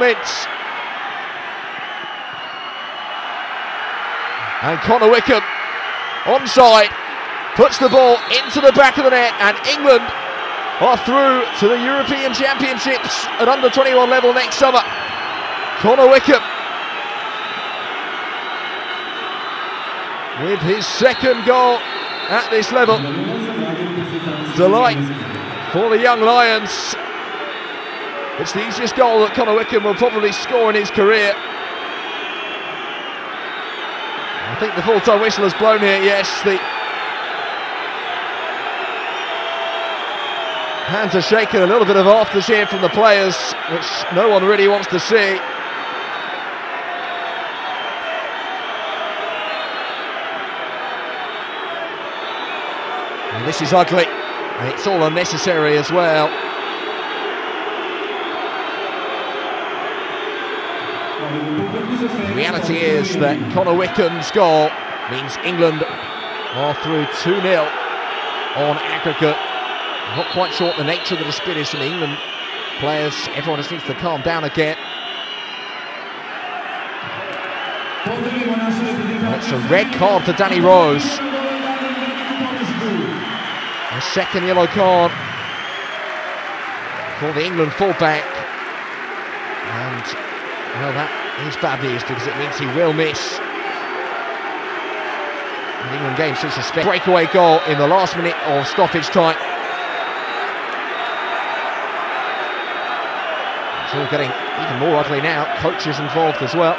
Mints. And Connor Wickham onside puts the ball into the back of the net and England are through to the European Championships at under 21 level next summer. Connor Wickham with his second goal at this level. Delight for the young Lions. It's the easiest goal that Connor Wickham will probably score in his career. I think the full-time whistle has blown here, yes. The hands are shaking, a little bit of afters here from the players, which no one really wants to see. And this is ugly, and it's all unnecessary as well. Reality is that Connor Wickham's goal means England are through 2 0 on aggregate. Not quite sure what the nature of the dispute is from England players. Everyone just needs to calm down again. It's a red card for Danny Rose. A second yellow card for the England fullback. And, well, that is bad news because it means he will miss the England game since a breakaway goal in the last minute of stoppage time. It's all getting even more ugly now. Coaches involved as well.